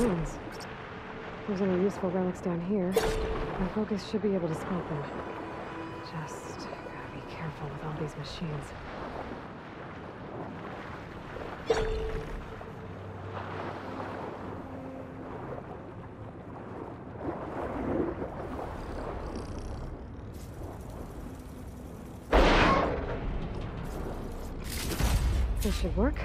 ruins. If there's any useful relics down here, my focus should be able to spot them. Just gotta be careful with all these machines. This should work.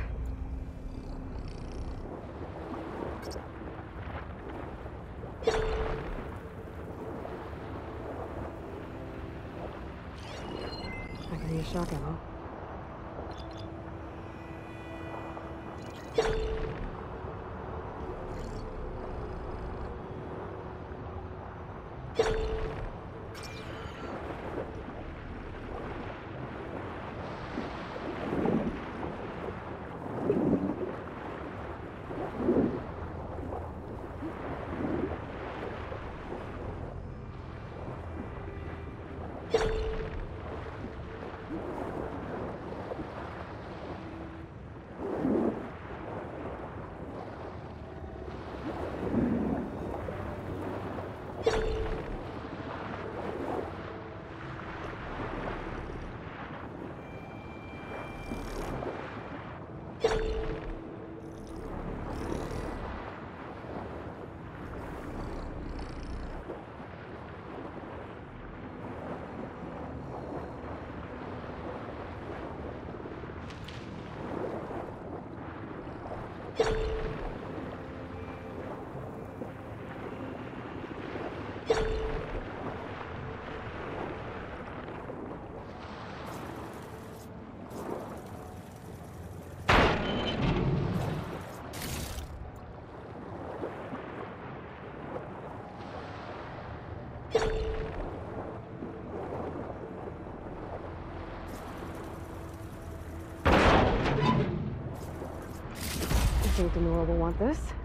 I can use shock ammo. I think Denora will want this.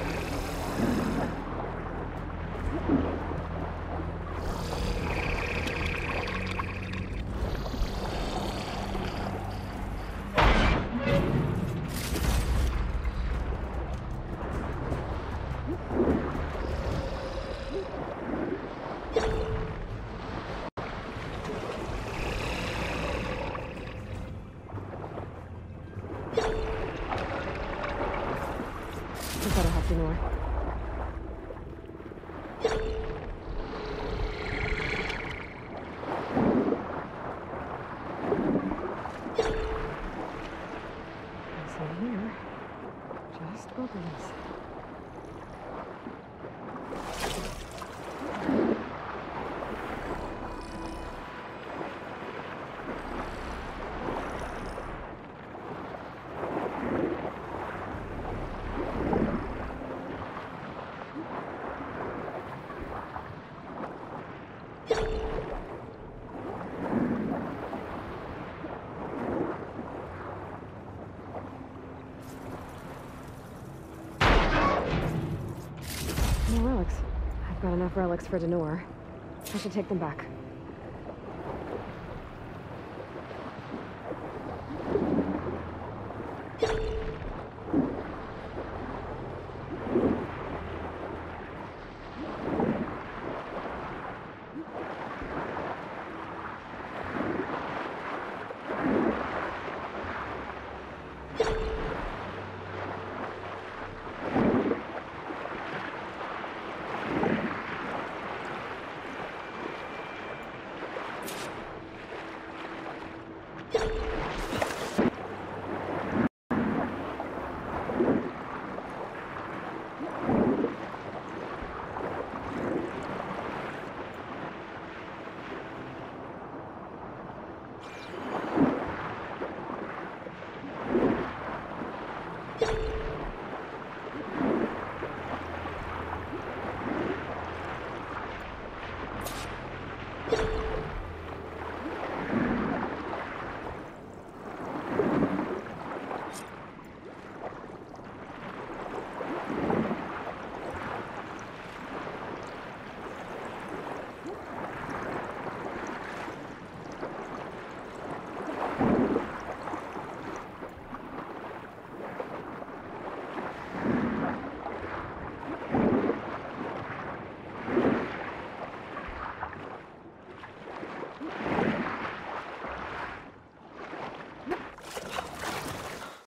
I gotta help Denora. Nothing here. Just No relics. I've got enough relics for Denor. I should take them back. Yeah.